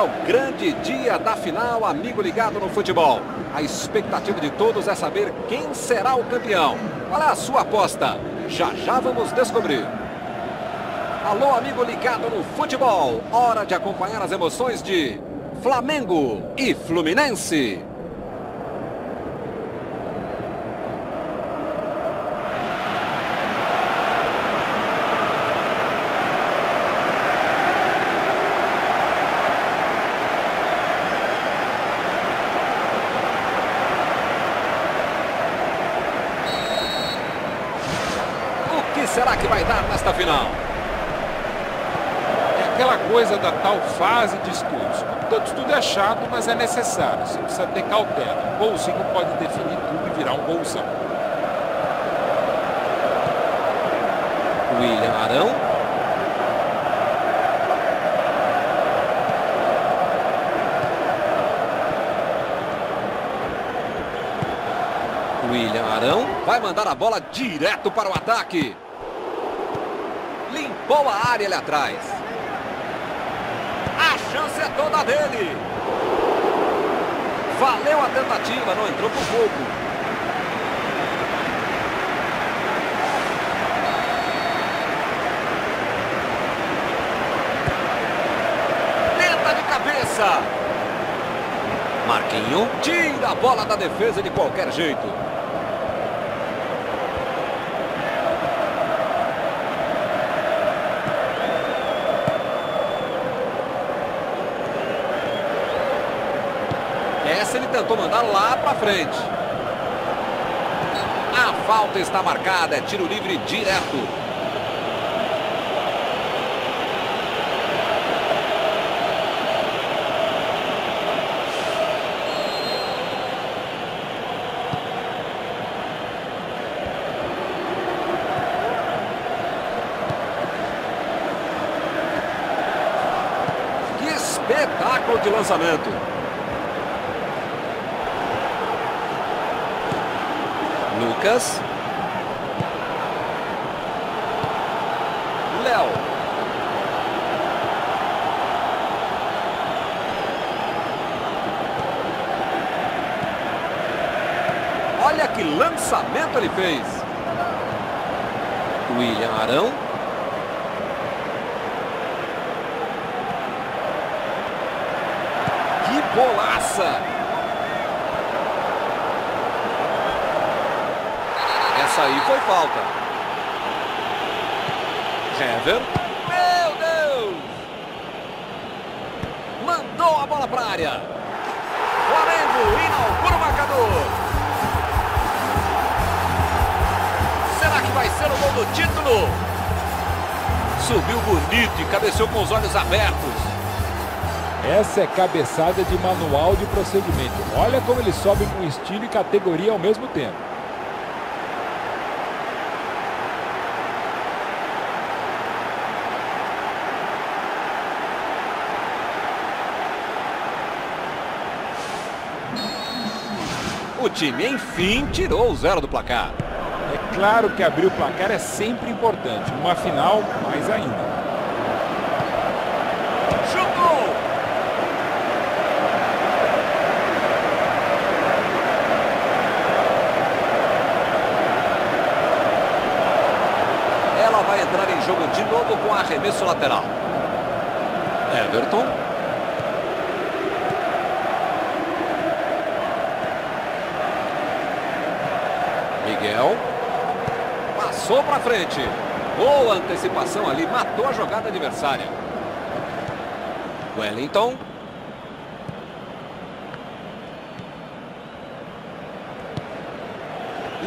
É o grande dia da final, amigo ligado no futebol. A expectativa de todos é saber quem será o campeão. Qual é a sua aposta? Já já vamos descobrir. Alô, amigo ligado no futebol. Hora de acompanhar as emoções de Flamengo e Fluminense. O que será que vai dar nesta final? É aquela coisa da tal fase de estudos. Todo estudo é chato, mas é necessário. Você precisa ter cautela. Um golzinho pode definir tudo e virar um golzão. William Arão. William Arão vai mandar a bola direto para o ataque. Limpou a área ali atrás. A chance é toda dele. Valeu a tentativa, não entrou por pouco. Tenta de cabeça. Marquinho tira a bola da defesa de qualquer jeito. Essa ele tentou mandar lá para frente. A falta está marcada, é tiro livre direto. Espetáculo de lançamento. Lucas. Léo. Olha que lançamento ele fez. William Arão. Que bolaça! Essa aí foi falta. Hever. Meu Deus! Mandou a bola para a área. Flamengo inaugura o marcador. Será que vai ser o gol do título? Subiu bonito e cabeceou com os olhos abertos. Essa é cabeçada de manual de procedimento. Olha como ele sobe com estilo e categoria ao mesmo tempo. Time, enfim, tirou o zero do placar. É claro que abrir o placar é sempre importante. Numa final, mais ainda. Chutou! Ela vai entrar em jogo de novo com arremesso lateral. Everton. Miguel. Passou para frente. Boa antecipação ali, matou a jogada adversária. Wellington.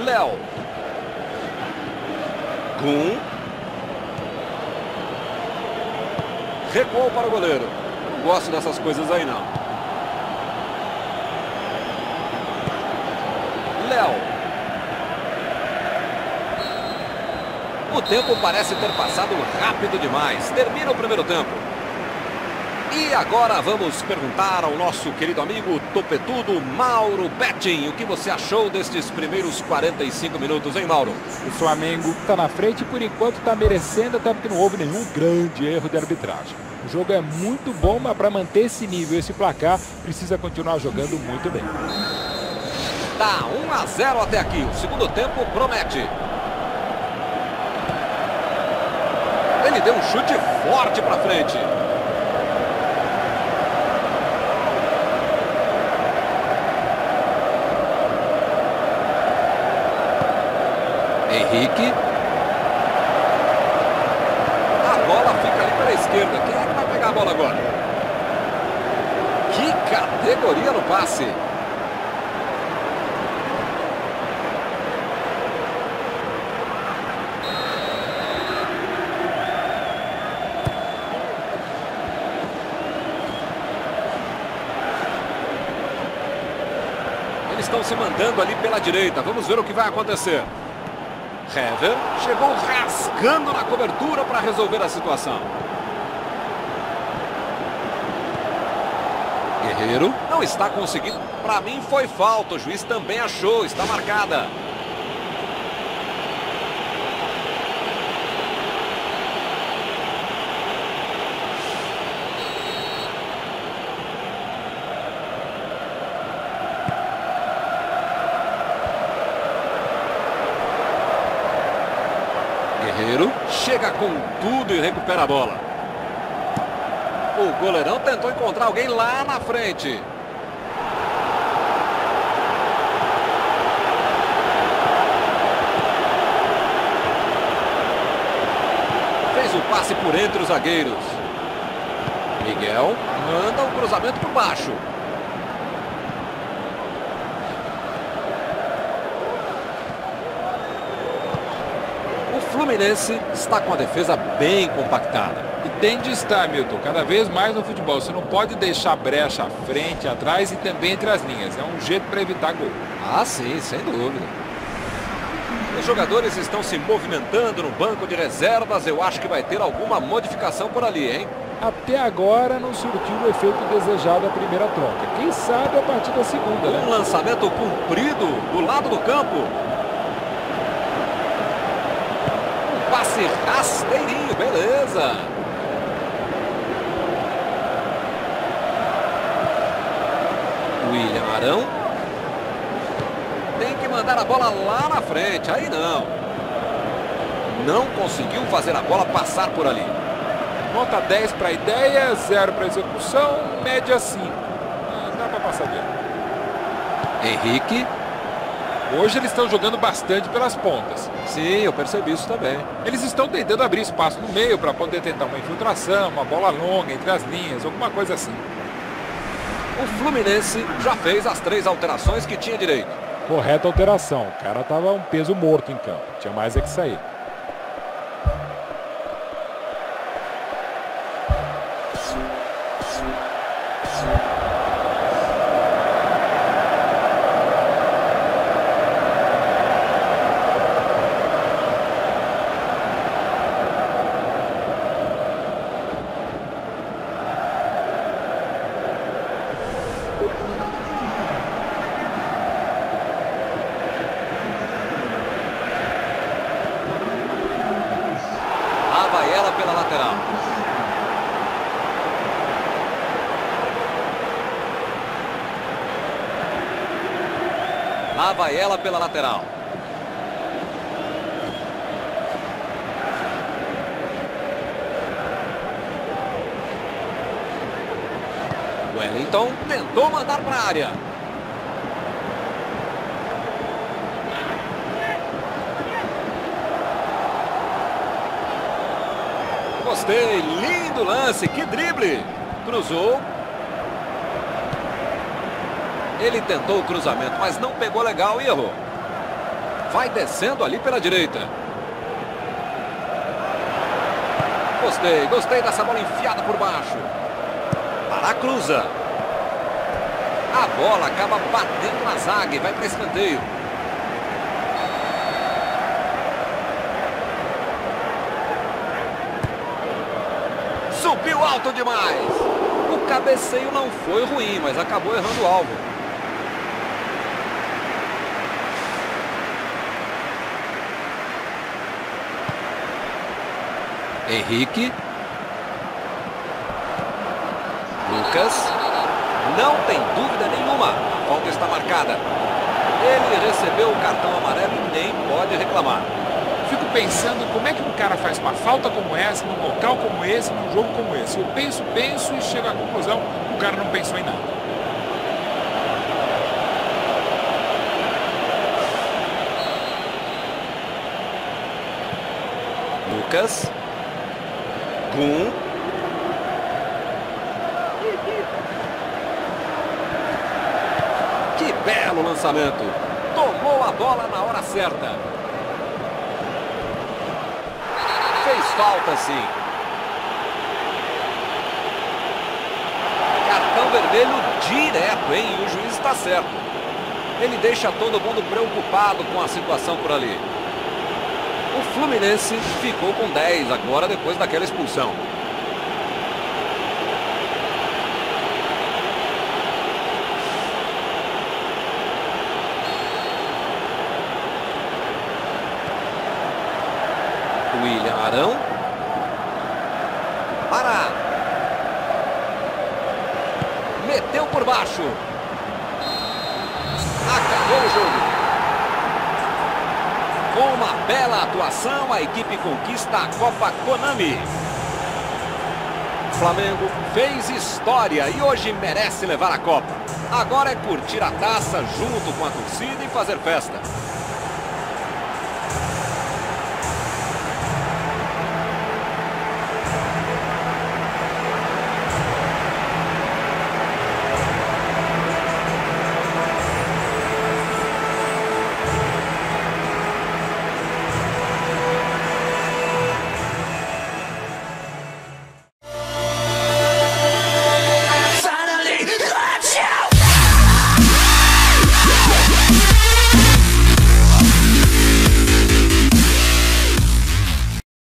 Léo. Gum. Recuou para o goleiro. Não gosto dessas coisas aí não. Léo. O tempo parece ter passado rápido demais. Termina o primeiro tempo. E agora vamos perguntar ao nosso querido amigo topetudo Mauro Betting. O que você achou destes primeiros 45 minutos, hein, Mauro? O Flamengo está na frente e por enquanto está merecendo, até porque não houve nenhum grande erro de arbitragem. O jogo é muito bom, mas para manter esse nível, esse placar, precisa continuar jogando muito bem. Tá 1 a 0 até aqui. O segundo tempo promete. Ele deu um chute forte para frente. Henrique. A bola fica ali pela esquerda. Quem é que vai pegar a bola agora? Que categoria no passe. Estão se mandando ali pela direita. Vamos ver o que vai acontecer. Hever chegou rasgando na cobertura para resolver a situação. Guerreiro não está conseguindo. Para mim foi falta. O juiz também achou. Está marcada. Guerreiro chega com tudo e recupera a bola. O goleirão tentou encontrar alguém lá na frente. Fez o passe por entre os zagueiros. Miguel manda o um cruzamento por baixo. Fluminense está com a defesa bem compactada. E tem de estar, Milton, cada vez mais no futebol. Você não pode deixar brecha à frente, atrás e também entre as linhas. É um jeito para evitar gol. Ah, sim, sem dúvida. Os jogadores estão se movimentando no banco de reservas. Eu acho que vai ter alguma modificação por ali, hein? Até agora não surtiu o efeito desejado a primeira troca. Quem sabe a partir da segunda, né? Um lançamento comprido do lado do campo. Passe rasteirinho, beleza. William Arão. Tem que mandar a bola lá na frente, aí não. Não conseguiu fazer a bola passar por ali. Nota 10 para a ideia, 0 para a execução, média 5. Ah, dá para passar bem. Henrique. Hoje eles estão jogando bastante pelas pontas. Sim, eu percebi isso também. Eles estão tentando abrir espaço no meio para poder tentar uma infiltração, uma bola longa entre as linhas, alguma coisa assim. O Fluminense já fez as três alterações que tinha direito. Correta alteração. O cara estava um peso morto em campo. Tinha mais é que sair. Pela lateral. Lá vai ela pela lateral. Wellington tentou mandar para a área. Gostei, lindo lance, que drible. Cruzou. Ele tentou o cruzamento, mas não pegou legal e errou. Vai descendo ali pela direita. Gostei, gostei dessa bola enfiada por baixo. Para a cruza. A bola acaba batendo na zaga e vai para escanteio. Subiu alto demais. O cabeceio não foi ruim, mas acabou errando o alvo. Henrique. Lucas. Não tem dúvida nenhuma. A falta está marcada. Ele recebeu o cartão amarelo e nem pode reclamar. Pensando como é que um cara faz uma falta como essa, num local como esse, num jogo como esse. Eu penso, penso e chego à conclusão o cara não pensou em nada. Lucas. Gum. Que belo lançamento. Tomou a bola na hora certa. Fez falta sim. Cartão vermelho direto, hein? E o juiz está certo. Ele deixa todo mundo preocupado com a situação por ali. O Fluminense ficou com 10 agora depois daquela expulsão. William Arão. Para. Meteu por baixo. Acabou o jogo. Com uma bela atuação, a equipe conquista a Copa Konami. Flamengo fez história e hoje merece levar a Copa. Agora é curtir a taça junto com a torcida e fazer festa.